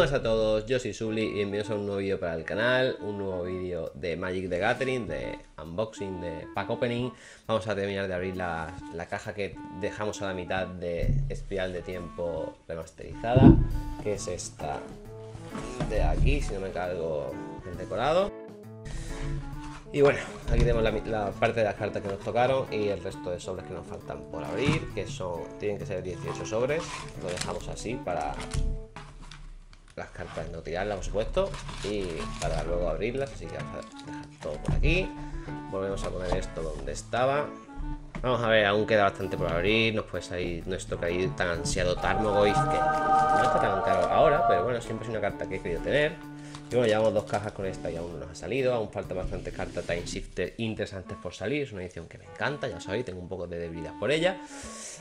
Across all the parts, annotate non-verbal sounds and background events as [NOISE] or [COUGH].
a todos, yo soy Subli y bienvenidos a un nuevo vídeo para el canal, un nuevo vídeo de Magic the Gathering, de unboxing, de pack opening. Vamos a terminar de abrir la, caja que dejamos a la mitad de Espiral de Tiempo remasterizada, que es esta de aquí, si no me cargo el decorado. Y bueno, aquí tenemos la, parte de las cartas que nos tocaron y el resto de sobres que nos faltan por abrir, que son, tienen que ser 18 sobres, lo dejamos así para las cartas no tirarlas por supuesto y para luego abrirlas así que vamos a dejar todo por aquí. Volvemos a poner esto donde estaba. Vamos a ver aún queda bastante por abrir nos puede salir nuestro caído tan ansiado Tarmogoyf que no está tan caro ahora pero bueno siempre es una carta que he querido tener y bueno, llevamos dos cajas con esta y aún no nos ha salido. Aún falta bastante cartas Time Shifter interesantes por salir. Es una edición que me encanta, ya sabéis, tengo un poco de debilidad por ella.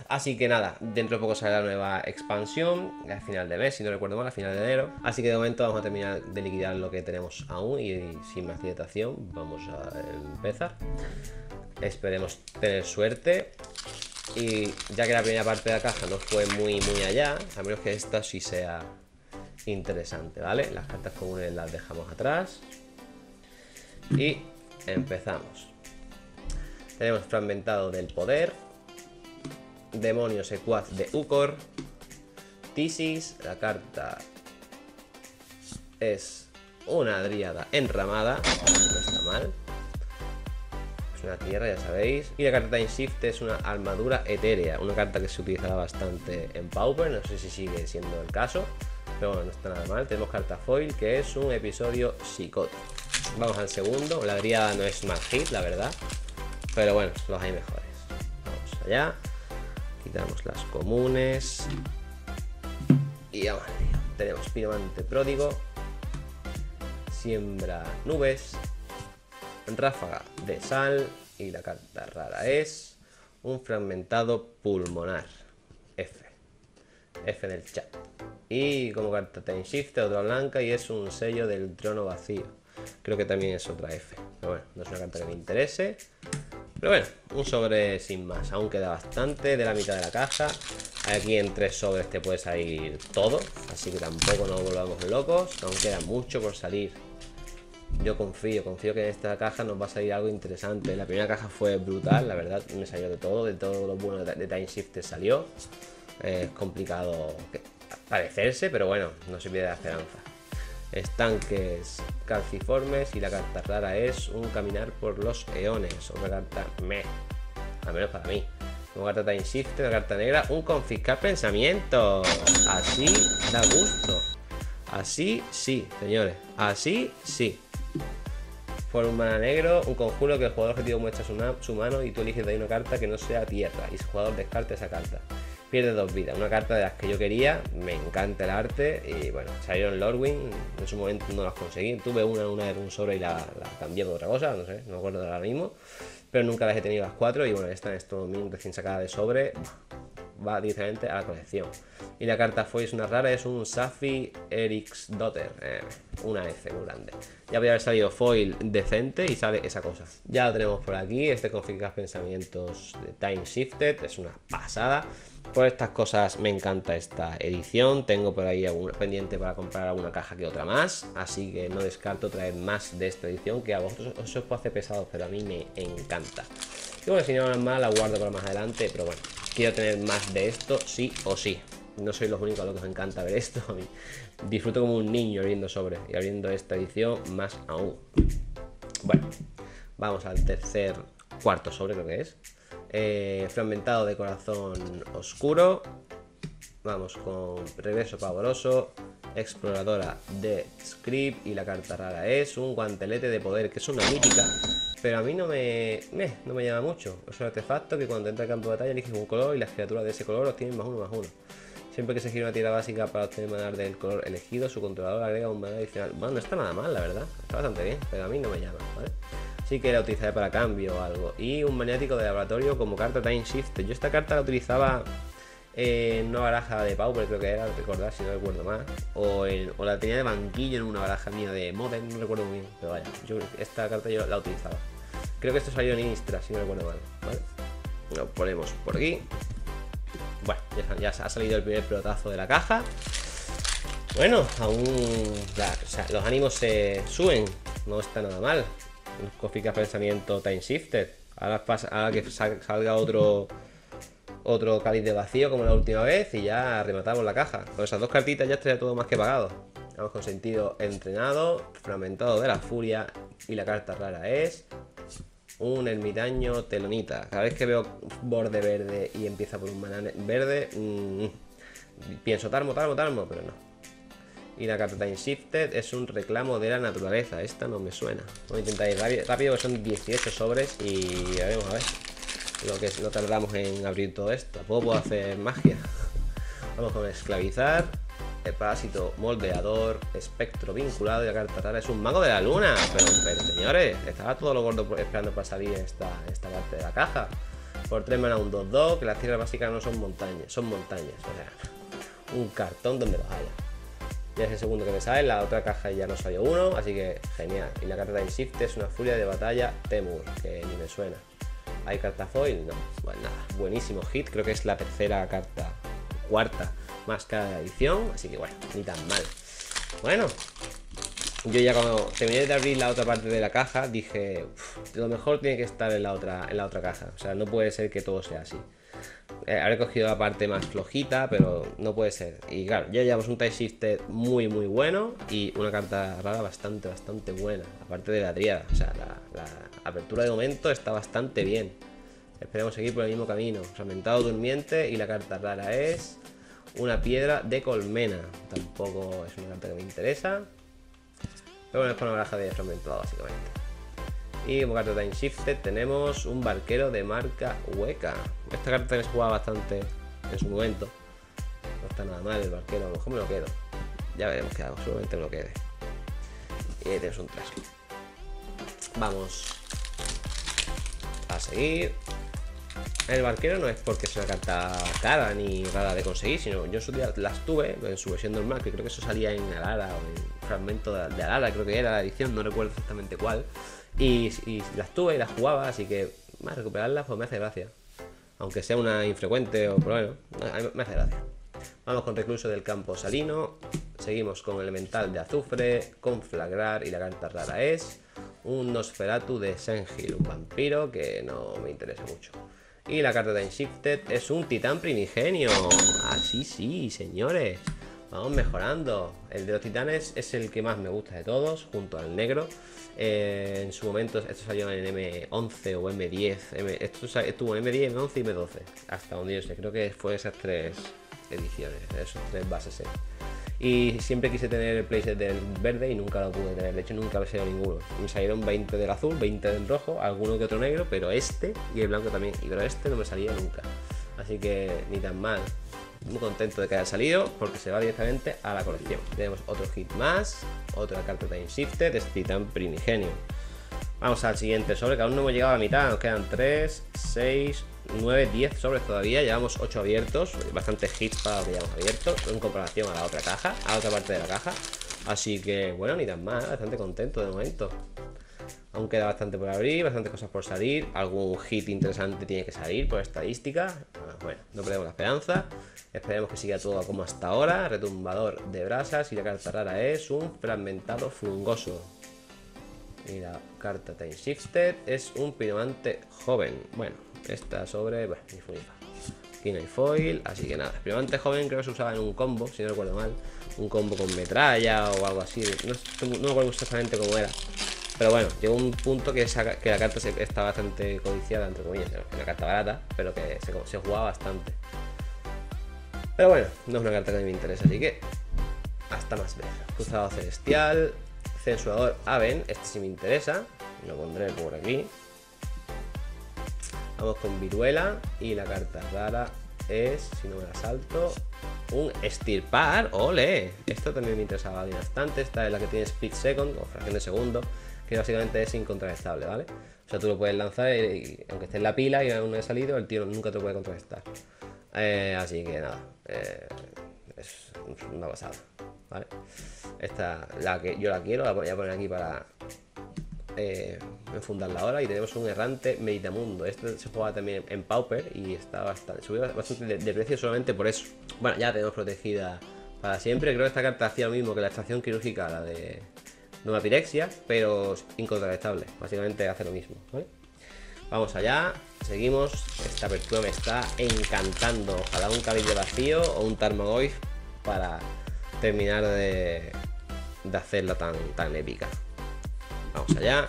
Así que nada, dentro de poco sale la nueva expansión, a final de mes, si no recuerdo mal, a final de enero. Así que de momento vamos a terminar de liquidar lo que tenemos aún y, sin más dilatación vamos a empezar. Esperemos tener suerte. Y ya que la primera parte de la caja no fue muy muy allá, a menos que esta sí sea interesante, ¿vale? Las cartas comunes las dejamos atrás. Y empezamos. Tenemos fragmentado del poder. Demonio secuaz de Ukor. Tisis, la carta es una dríada enramada. No está mal. Es una tierra, ya sabéis. Y la carta Time Shift es una armadura etérea. Una carta que se utilizaba bastante en Pauper. No sé si sigue siendo el caso. Pero bueno, no está nada mal. Tenemos carta foil, que es un episodio psicótico. Vamos al segundo. La dríada no es más hit, la verdad. Pero bueno, los hay mejores. Vamos allá. Quitamos las comunes. Y vamos Tenemos Piromante Pródigo. Siembra nubes. Ráfaga de sal. Y la carta rara es un fragmentado pulmonar. F. F del chat. Y como carta Time Shift, otra blanca y es un sello del trono vacío. Creo que también es otra F. Pero bueno, no es una carta que me interese. Pero bueno, un sobre sin más. Aún queda bastante de la mitad de la caja. Aquí en tres sobres te puede salir todo. Así que tampoco nos volvamos locos. Aún queda mucho por salir. Yo confío, confío que en esta caja nos va a salir algo interesante. La primera caja fue brutal, la verdad, me salió de todo, de todo lo bueno de Time Shift salió. Es complicado parecerse, pero bueno, no se pierde la esperanza. Estanques calciformes y la carta rara es un caminar por los eones. Una carta me, al menos para mí. Una carta Time Shift, una carta negra, un confiscar pensamiento. Así da gusto. Así sí, señores. Así sí. Por un mana negro, un conjuro que el jugador objetivo muestra su, su mano y tú eliges de ahí una carta que no sea tierra. Y su jugador descarte esa carta pierde dos vidas. Una carta de las que yo quería, me encanta el arte y bueno, salieron Lordwing, en su momento no las conseguí. Tuve una, una un sobre y la, cambié por otra cosa, no sé, no me acuerdo de ahora mismo. Pero nunca las he tenido las cuatro y bueno, esta en esto recién sacada de sobre va directamente a la colección. Y la carta fue es una rara, es un Safi Eric's Daughter, eh, una F muy grande. Ya voy a haber salido foil decente y sale esa cosa. Ya lo tenemos por aquí, este configuras pensamientos de Time Shifted, es una pasada. Por estas cosas me encanta esta edición. Tengo por ahí algún pendiente para comprar alguna caja que otra más. Así que no descarto traer más de esta edición que a vosotros os puede hacer pesado, pero a mí me encanta. Y bueno, si no mal, la guardo para más adelante. Pero bueno, quiero tener más de esto, sí o sí. No soy los únicos a los que os encanta ver esto. A [LAUGHS] mí disfruto como un niño abriendo sobre y abriendo esta edición más aún. Bueno, vamos al tercer, cuarto sobre, creo que es. Eh, fragmentado de corazón oscuro. Vamos con regreso pavoroso. Exploradora de script. Y la carta rara es un guantelete de poder, que es una mítica. Pero a mí no me, no me llama mucho. Es un artefacto que cuando entra al campo de batalla eliges un color y las criaturas de ese color obtienen más uno más uno. Siempre que se gira una tira básica para obtener maná del color elegido, su controlador agrega un maná adicional. Bueno, no está nada mal, la verdad. Está bastante bien, pero a mí no me llama. Sí que la utilizaré para cambio o algo. Y un maniático de laboratorio como carta Time Shift. Yo esta carta la utilizaba en una baraja de Pauper, creo que era, recordar si no recuerdo más. O, la tenía de banquillo en una baraja mía de Modern, no recuerdo muy bien. Pero vaya, yo esta carta yo la utilizaba. Creo que esto salió en Instra, si no recuerdo mal. Lo ponemos por aquí. Bueno, ya, ya ha salido el primer pelotazo de la caja. Bueno, aún los ánimos se suben, no está nada mal. Cofica pensamiento time shifted. Ahora, que salga otro otro cáliz de vacío como la última vez y ya rematamos la caja. Con esas dos cartitas ya estaría todo más que pagado. Vamos con sentido entrenado, fragmentado de la furia y la carta rara es un ermitaño telonita. Cada vez que veo borde verde y empieza por un banane verde, mm, pienso tarmo, tarmo, tarmo, pero no. Y la carta Time Shifted es un reclamo de la naturaleza. Esta no me suena. Voy a intentar ir rápido, que son 18 sobres y veremos a ver. Lo que no tardamos en abrir todo esto. Tampoco puedo hacer magia. [LAUGHS] Vamos con esclavizar. El parásito moldeador, espectro vinculado y la carta rara es un mago de la luna. Pero, señores, estaba todo lo gordo esperando para salir esta, esta parte de la caja. Por 3 mana un 2-2, que las tierras básicas no son montañas, son montañas. O sea, un cartón donde los haya. Ya es el segundo que me sale, la otra caja ya no salió uno, así que genial. Y la carta de Shift es una furia de batalla Temur, que ni me suena. ¿Hay carta foil? No. Bueno, nada. Buenísimo hit. Creo que es la tercera carta, cuarta más cara de edición. Así que bueno, ni tan mal. Bueno, yo ya cuando terminé de abrir la otra parte de la caja, dije, lo mejor tiene que estar en la otra, en la otra caja. O sea, no puede ser que todo sea así. Eh, habré cogido la parte más flojita, pero no puede ser. Y claro, ya llevamos un tie shifted muy, muy bueno y una carta rara bastante, bastante buena. Aparte de la triada. O sea, la, apertura de momento está bastante bien. Esperemos seguir por el mismo camino. Fragmentado durmiente y la carta rara es una piedra de colmena. Tampoco es una carta que me interesa. Pero bueno, es para una baraja de fragmentado, básicamente. Y como carta Time Shifted tenemos un barquero de marca hueca. Esta carta también se jugaba bastante en su momento. No está nada mal el barquero, a lo mejor me lo quedo. Ya veremos qué hago, seguramente me lo quede. Y ahí tenemos un trash. Vamos a seguir. El barquero no es porque sea una carta cara ni rara de conseguir, sino yo en su día las tuve en su versión normal, que creo que eso salía en Alara o en fragmento de Alara, creo que era la edición, no recuerdo exactamente cuál. Y, las tuve y las jugaba, así que más recuperarlas pues me hace gracia. Aunque sea una infrecuente o bueno, me hace gracia. Vamos con Recluso del Campo Salino. Seguimos con Elemental de Azufre, Conflagrar y la carta rara es un Nosferatu de Sengil, un vampiro que no me interesa mucho. Y la carta de Enshifted es un titán primigenio. Así sí, señores. Vamos mejorando. El de los titanes es el que más me gusta de todos, junto al negro. Eh, en su momento, esto salió en M11 o M10. esto estuvo en M10, M11 y M12. Hasta donde yo sé. Creo que fue esas tres ediciones, esos tres bases. Y siempre quise tener el playset del verde y nunca lo pude tener. De hecho, nunca me salido ninguno. Me salieron 20 del azul, 20 del rojo, alguno que otro negro, pero este y el blanco también. Y pero este no me salía nunca. Así que ni tan mal muy contento de que haya salido porque se va directamente a la colección. Tenemos otro hit más, otra carta Time Shifted, es Titan Primigenio. Vamos al siguiente sobre, que aún no hemos llegado a la mitad, nos quedan 3, 6, 9, 10 sobres todavía, llevamos 8 abiertos, bastante hits para lo que llevamos abiertos en comparación a la otra caja, a la otra parte de la caja. Así que bueno, ni tan mal, bastante contento de momento. Aún queda bastante por abrir, bastantes cosas por salir. Algún hit interesante tiene que salir por estadística. Bueno, no perdemos la esperanza. Esperemos que siga todo como hasta ahora. Retumbador de brasas y la carta rara es un fragmentado fungoso. Y la carta Time Shifted es un piromante joven. Bueno, esta sobre... Bueno, ni funifa. Aquí no foil, así que nada. piromante joven creo que se usaba en un combo, si no recuerdo mal. Un combo con metralla o algo así. No, no recuerdo exactamente cómo era. Pero bueno, llegó un punto que, la carta está bastante codiciada, entre comillas. Una carta barata, pero que se, se jugaba bastante. Pero bueno, no es una carta que me interesa, así que hasta más ver. Cruzado celestial, censurador Aven, este sí me interesa, lo pondré por aquí. Vamos con viruela y la carta rara es, si no me la salto, un estirpar. ¡Ole! Esto también me interesaba bastante. Esta es la que tiene split second o fracción de segundo, que básicamente es incontrastable, ¿vale? O sea, tú lo puedes lanzar y, aunque esté en la pila y aún no haya salido, el tío nunca te puede contrarrestar. Eh, así que nada, eh, es una pasada, ¿vale? Esta, la que yo la quiero, la voy a poner aquí para eh, enfundarla ahora. Y tenemos un errante Meditamundo. Este se juega también en Pauper y está bastante, subido bastante de, precio solamente por eso. Bueno, ya tenemos protegida Para siempre, creo que esta carta hacía lo mismo que la estación quirúrgica, la de Nueva Pirexia, pero incontrastable. Básicamente hace lo mismo, Vamos allá, seguimos. Esta apertura me está encantando. Ojalá un cabildo vacío o un Tarmogoyf para terminar de, de hacerla tan, tan épica. Vamos allá.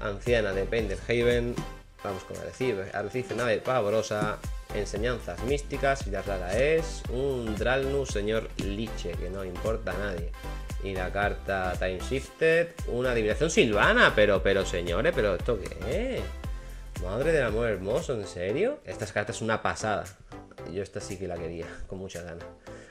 Anciana de Penderhaven. Vamos con Arrecife. Arrecife, nave pavorosa. Enseñanzas místicas. Y la rara es un Dralnu, señor Liche, que no importa a nadie. Y la carta Time Shifted. Una adivinación silvana. Pero, pero, señores, ¿pero esto qué es? Madre del amor hermoso, ¿en serio? Esta carta es una pasada. Yo esta sí que la quería, con mucha ganas.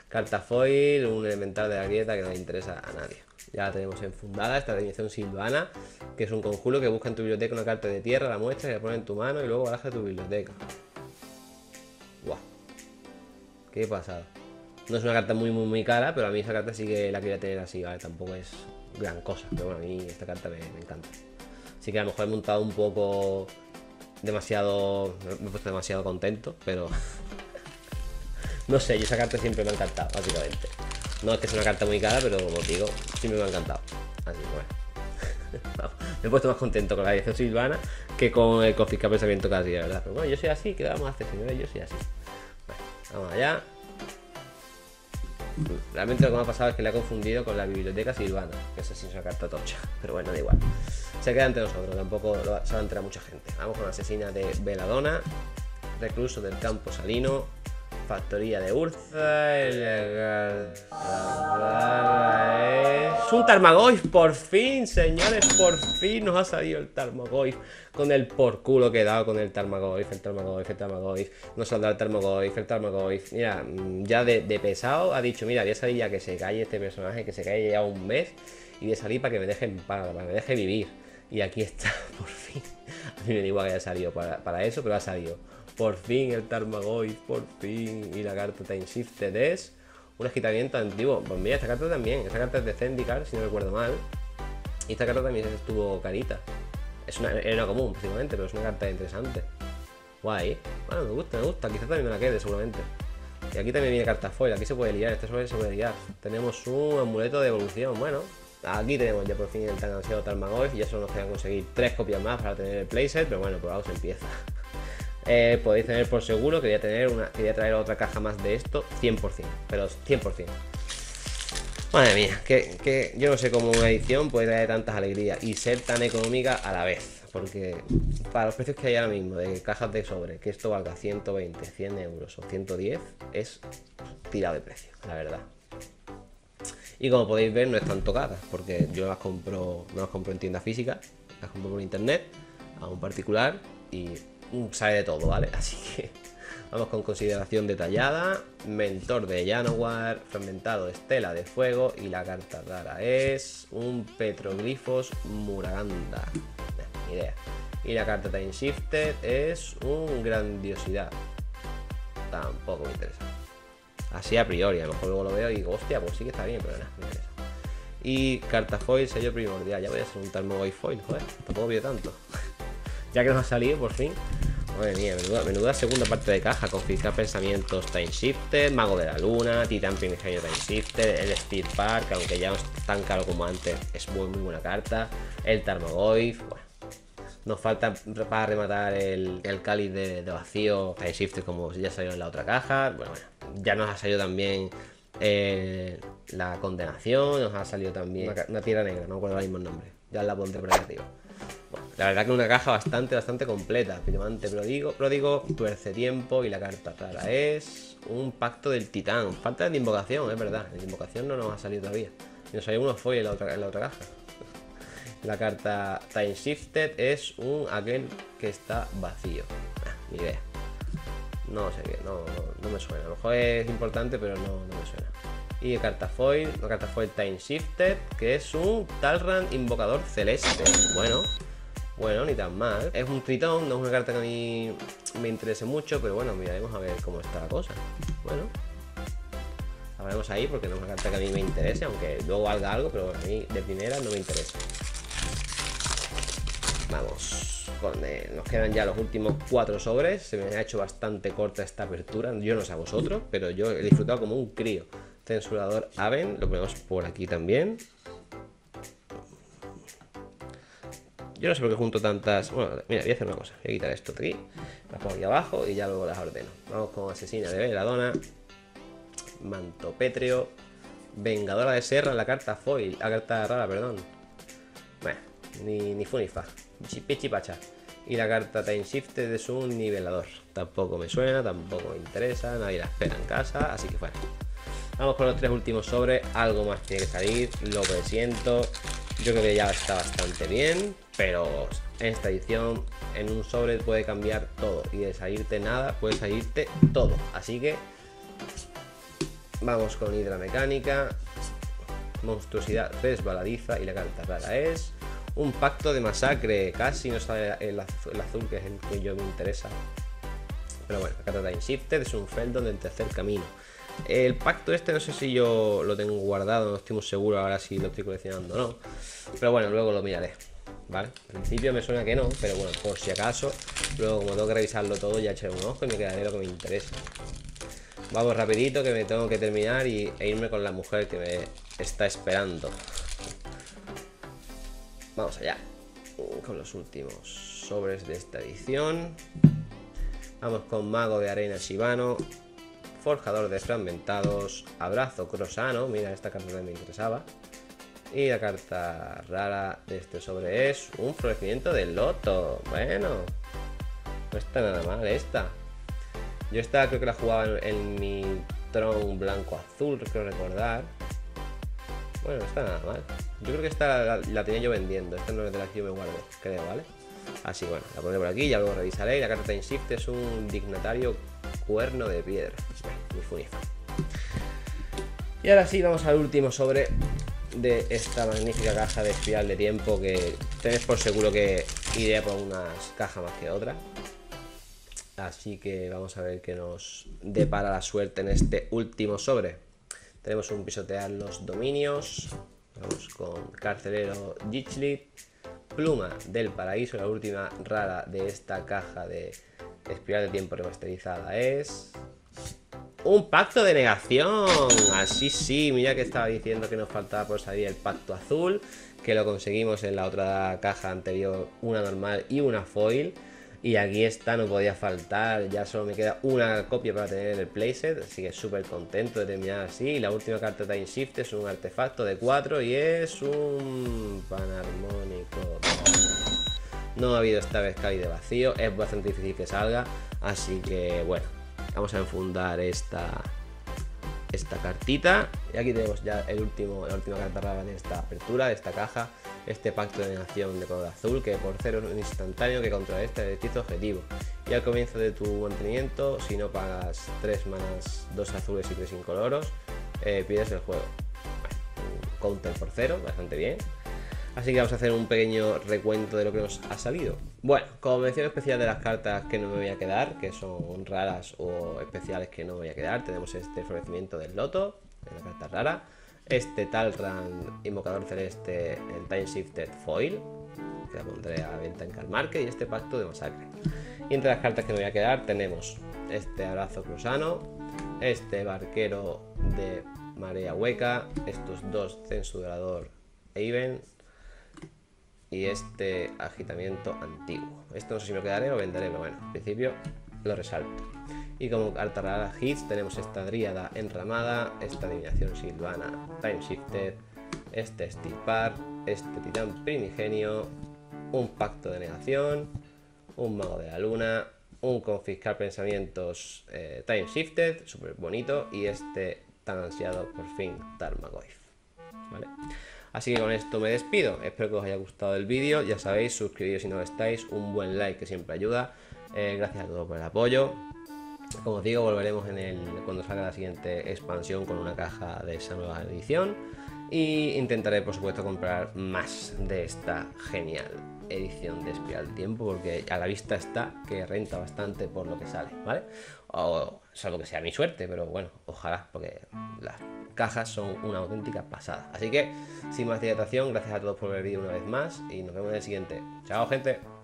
Carta foil, un elemental de la grieta que no le interesa a nadie. Ya la tenemos enfundada, esta dimensión silvana, que es un conjuro que busca en tu biblioteca una carta de tierra, la muestra y la pone en tu mano y luego baraja tu biblioteca. Qué pasada. No es una carta muy, muy, muy cara, pero a mí esa carta sí que la quería tener así, ¿vale? Tampoco es gran cosa, pero bueno, a mí esta carta me, encanta. Así que a lo mejor he montado un poco demasiado... Me he puesto demasiado contento, pero [LAUGHS] no sé, y esa carta siempre me ha encantado, básicamente. No es que sea una carta muy cara, pero como digo, siempre me ha encantado. Así que bueno. [LAUGHS] me he puesto más contento con la dirección silvana que con el confisca pensamiento casi, la verdad. Pero bueno, yo soy así, ¿qué vamos a hacer, señores? Yo soy así. Vamos allá. Realmente lo que me ha pasado es que le he confundido con la biblioteca silvana, que esa sí es carta tocha, pero bueno, da igual. Se queda entre nosotros, tampoco se va a enterar mucha gente. Vamos con la asesina de Veladona, recluso del campo salino, Factoría de Urza. Es un Tarmagoyf, por fin, señores, por fin nos ha salido el Tarmagoyf con el por culo que he dado con el Tarmagoyf, el Tarmagoyf, el Tarmagoyf. No saldrá el Tarmagoyf, el Tarmagoyf. Mira, ya de, pesado ha dicho, mira, voy a salir ya que se calle este personaje, que se calle ya un mes y voy a salir para que me dejen para que me deje vivir. Y aquí está, [LAUGHS] por fin. A mí me da igual que haya salido para, eso, pero ha salido. Por fin el Tarmagoyf, por fin. Y la carta Time Shifted es un agitamiento antiguo. Pues mira, esta carta también. Esta carta es de Zendikar, si no recuerdo mal. Y esta carta también estuvo carita. Es una, era común, precisamente, pero es una carta interesante. Guay. Bueno, me gusta, me gusta. Quizás también me la quede, seguramente. Y aquí también viene carta foil. Aquí se puede liar. Este se puede liar. Tenemos un amuleto de evolución. Bueno, aquí tenemos ya por fin el tan ansiado Tarmagoyf. Y eso nos queda conseguir tres copias más para tener el playset. Pero bueno, por algo se empieza. Eh, podéis tener por seguro que voy a tener una, que traer otra caja más de esto, 100%, pero 100%. Madre mía, que, yo no sé cómo una edición puede traer tantas alegrías y ser tan económica a la vez. Porque para los precios que hay ahora mismo de cajas de sobre, que esto valga 120, 100 euros o 110, es tirado de precio, la verdad. Y como podéis ver, no están tocadas, porque yo las compro, no las compro en tienda física, las compro por internet, a un particular, y sabe de todo, ¿vale? [LAUGHS] Así que vamos con consideración detallada. Mentor de Janowar, fragmentado Estela de Fuego y la carta rara es un Petroglifos Muraganda. Idea. Y la carta Time Shifted es un Grandiosidad. Tampoco me interesa. Así a priori, a lo mejor luego lo veo y digo, hostia, pues sí que está bien, pero nada, me interesa. Y carta foil, sello primordial. Ya voy a hacer un Tarmogoy foil, joder, tampoco pido tanto. [LAUGHS] ya que nos ha salido por fin. Madre mía, menuda, segunda parte de caja. Confiscar pensamientos Time Shifter, Mago de la Luna, Titan Primigenio Time Shifter, el Speed Park, aunque ya no es tan caro como antes, es muy, muy buena carta. El Tarmogoyf, bueno. Nos falta para rematar el, el cáliz de, vacío Time Shifter como ya salió en la otra caja. Bueno, bueno, ya nos ha salido también eh, la condenación, nos ha salido también una, tierra negra, no recuerdo el mismo nombre. Ya la pondré por ahí arriba. La verdad que una caja bastante, bastante completa. Firmante pródigo, pródigo, tuerce tiempo y la carta rara es un pacto del titán. Falta de invocación, es verdad. La invocación no nos ha salido todavía. Y nos salió uno foil en la otra, la otra caja. [LAUGHS] La carta Time Shifted es un aquel que está vacío. Ah, ni idea. No sé qué, no, no, me suena. A lo mejor es importante, pero no, no me suena. Y carta foil, la carta foil Time Shifted, que es un Talran Invocador Celeste. Bueno, bueno, ni tan mal. Es un tritón, no es una carta que a mí me interese mucho, pero bueno, miraremos a ver cómo está la cosa. Bueno, la ahí porque no es una carta que a mí me interese, aunque luego valga algo, pero a mí de primera no me interesa. Vamos, eh, nos quedan ya los últimos cuatro sobres. Se me ha hecho bastante corta esta apertura. Yo no sé a vosotros, pero yo he disfrutado como un crío censurador Aven, lo ponemos por aquí también. Yo no sé por qué junto tantas... Bueno, mira, voy a hacer una cosa. Voy a quitar esto de aquí. Las pongo aquí abajo y ya luego las ordeno. Vamos con Asesina de Veladona. Manto Pétreo. Vengadora de Serra, la carta foil. La carta rara, perdón. Bueno, ni, ni funifa. Pichipacha. Y la carta Time Shifted es un nivelador. Tampoco me suena, tampoco me interesa. Nadie la espera en casa, así que bueno. Vamos con los tres últimos sobres. Algo más tiene que salir, lo que siento. Yo creo que ya está bastante bien, pero en esta edición en un sobre puede cambiar todo y de salirte nada puede salirte todo. Así que vamos con hidra mecánica, monstruosidad resbaladiza y la carta rara es un pacto de masacre. Casi no sale el, azul que es el que yo me interesa. Pero bueno, la carta Time Shifted es un Feldon del tercer camino. El pacto este no sé si yo lo tengo guardado, no estoy muy seguro ahora si lo estoy coleccionando o no. Pero bueno, luego lo miraré. ¿Vale? Al principio me suena que no, pero bueno, por si acaso, luego como tengo que revisarlo todo, ya echaré un ojo y me quedaré lo que me interesa. Vamos rapidito que me tengo que terminar y, e irme con la mujer que me está esperando. Vamos allá. Con los últimos sobres de esta edición. Vamos con Mago de Arena Shibano. Forjador de Fragmentados, Abrazo Crosano, mira, esta carta también me interesaba. Y la carta rara de este sobre es un florecimiento del loto. Bueno, no está nada mal esta. Yo esta creo que la jugaba en, mi tron blanco-azul, creo recordar. Bueno, no está nada mal. Yo creo que esta la, tenía yo vendiendo. Esta no es de la que yo me guardé, creo, ¿vale? Así, bueno, la pondré por aquí, ya luego revisaré. La carta de Shift es un dignatario cuerno de piedra. Y ahora sí, vamos al último sobre de esta magnífica caja de espiral de tiempo que tenéis por seguro que iré por unas cajas más que otra. Así que vamos a ver qué nos depara la suerte en este último sobre. Tenemos un pisotear los dominios. Vamos con carcelero Gichlit. Pluma del paraíso, la última rara de esta caja de espiral de tiempo remasterizada es... Un pacto de negación. Así sí, mira que estaba diciendo que nos faltaba por salir el pacto azul, que lo conseguimos en la otra caja anterior, una normal y una foil. Y aquí está, no podía faltar. Ya solo me queda una copia para tener el playset. Así que súper contento de terminar así. Y la última carta Time Shift es un artefacto de 4 y es un panarmónico. No ha habido esta vez caída de vacío. Es bastante difícil que salga. Así que bueno, vamos a enfundar esta, esta cartita. Y aquí tenemos ya el último, la última carta rara de esta apertura, de esta caja. Este pacto de negación de color azul, que por cero es un instantáneo que controla este hechizo objetivo. Y al comienzo de tu mantenimiento, si no pagas 3 manas, 2 azules y 3 incoloros, eh, pides el juego. un counter por cero, bastante bien. Así que vamos a hacer un pequeño recuento de lo que nos ha salido. Bueno, como mención especial de las cartas que no me voy a quedar, que son raras o especiales que no me voy a quedar, tenemos este florecimiento del loto, la carta rara, este Talran Invocador Celeste en Time Shifted Foil, que la pondré a venta en Calmarque, y este Pacto de Masacre. Y entre las cartas que me voy a quedar tenemos este Abrazo Cruzano, este Barquero de Marea Hueca, estos dos Censurador Even y este agitamiento antiguo. Esto no sé si me quedaré o venderé, pero bueno, en principio lo resalto. Y como carta rara hits tenemos esta dríada enramada, esta adivinación silvana time shifted, este estirpar, este titán primigenio, un pacto de negación, un mago de la luna, un confiscar pensamientos eh, time shifted, súper bonito, y este tan ansiado por fin Tarmagoyf. ¿Vale? Así que con esto me despido. Espero que os haya gustado el vídeo. Ya sabéis, suscribiros si no estáis. Un buen like que siempre ayuda. Eh, gracias a todos por el apoyo. Como os digo, volveremos en el, cuando salga la siguiente expansión con una caja de esa nueva edición. Y intentaré, por supuesto, comprar más de esta genial edición de Espiral Tiempo, porque a la vista está que renta bastante por lo que sale, ¿vale? Salvo que sea mi suerte, pero bueno, ojalá, porque las cajas son una auténtica pasada. Así que, sin más dilatación, gracias a todos por ver el vídeo una vez más y nos vemos en el siguiente. Chao, gente.